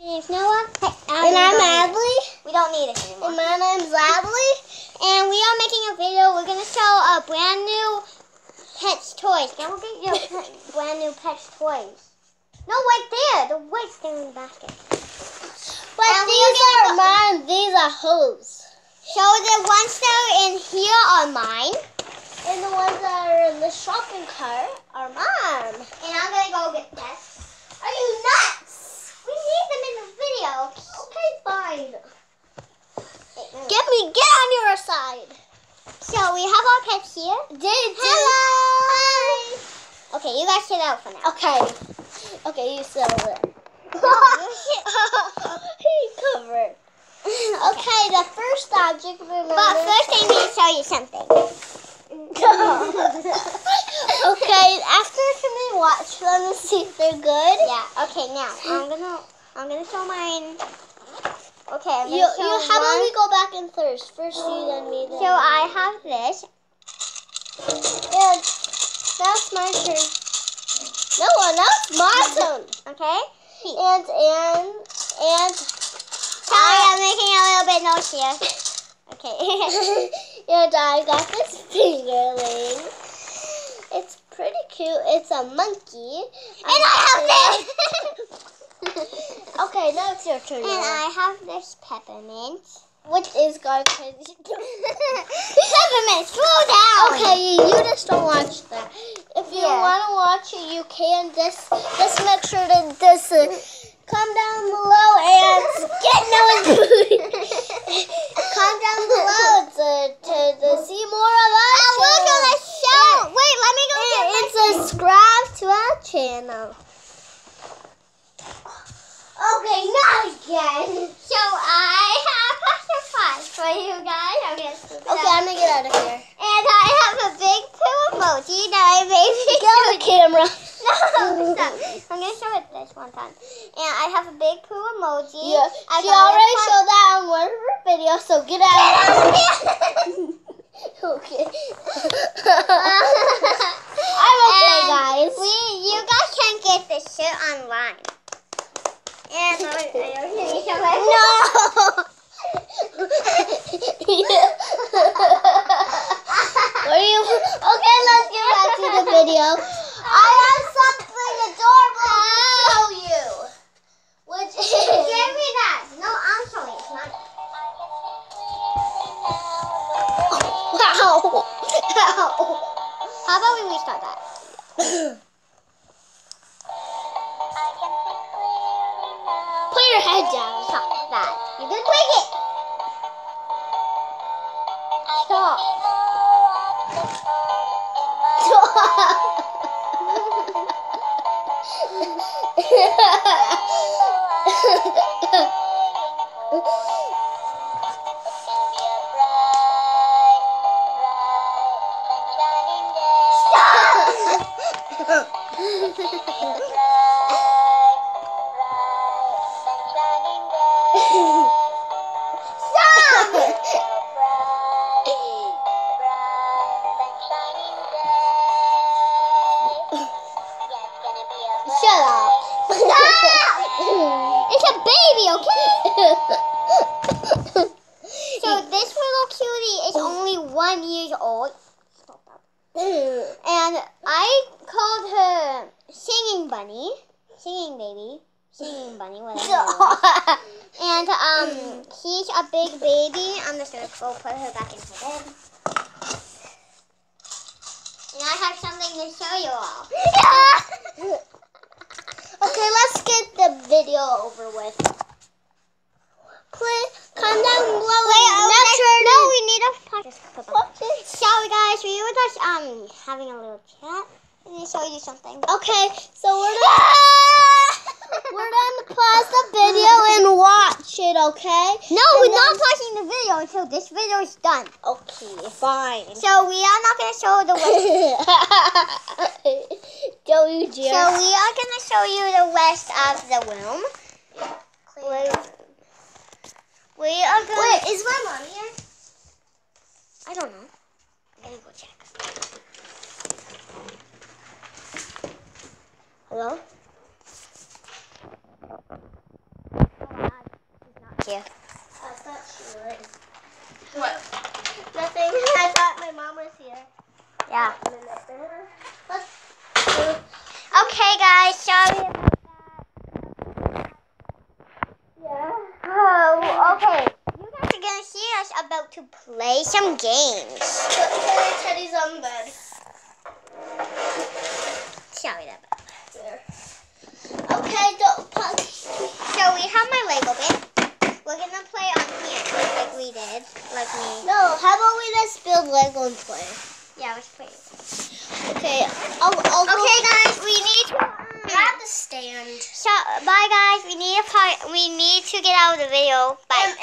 name's Noa. And I'm Adley. We don't need it anymore. And my name's Adley. And we are making a video. We're going to show a brand new Pets toys. Now we'll get your brand new Pets toys. No, right there. The white thing in the basket. But And these are mine. These are hers. So the ones that are in here are mine. And the ones that are in the shopping cart are mine. And I'm going to go get this. Are you nuts? We need them video. Okay, fine. Get me, get on your side. So we have our pets here. Did Hello. Okay, you guys sit out for now. Okay. Okay, you sit over there. He covered. Okay, the first object. Remember. But first, I need to show you something. okay, after can we watch them and see if they're good? Yeah. Okay. Now I'm gonna I'm gonna show mine. Okay. I'm You, show you, how about we go back in first? First you, then me, then So I have this. And that's my turn. No, it's my turn. Okay. And, and, and, Sorry, I'm making a little bit noise here. Okay. and I got this fingerling. It's pretty cute. It's a monkey. and I have this. Okay, now it's your turn. and I have this peppermint. Which is God crazy. peppermint, slow down. Okay, you just don't watch that. If you Yeah. want to watch it, you can. Just, just make sure to just uh, come down below and get Noa's booty. come down below to, to, to see more of us. And we're gonna show. Wait, let me go get my and subscribe to our channel. Okay, again. So I have a surprise for you guys. I'm gonna scoop it Okay. I'm gonna get out of here. And I have a big poo emoji that I made. Get the camera. No, stop. I'm gonna show it this one time. And I have a big poo emoji. Yeah, I she already showed that on one of her videos, so get out. Of here. Okay. Uh, About we restart that? Put your head down. Stop that. You're gonna break it. Stop. Stop. Shut up. Ah! It's a baby, okay? So this little cutie is only one years old. Stop that. And I called her Singing Bunny. Singing Baby. Singing Bunny, whatever. And um, she's a big baby. I'm just gonna go put her back in her bed. And I have something to show you all. okay, let's get the video over with. Please come down below. Wait, and make next- sure no, we need a podcast. So guys, we were just um having a little chat. Let me show you something. Okay, so we're gonna we're gonna pause the video and watch it. Okay? No, And we're not pausing the video until this video is done. Okay, fine. So we are not gonna show the rest. You, so we are gonna show you the rest of the room. We, we are gonna. Wait, is my mom here? I don't know. I'm gonna go check. Hello? here. I thought she was. What? Nothing. I thought my mom was here. Yeah. Let's. Okay, guys. Sorry about that. Yeah. Oh, okay. You guys are gonna see us about to play some games. Put Teddy's on bed. There. Okay, don't. So we have my Lego bit. We're gonna play on here, like we did, like me. No, how about we just build Lego and play? Yeah, let's play. Okay, I'll, I'll Okay, guys, we need to. grab the stand. So, bye, guys. We need to. We need to get out of the video. Bye. Um,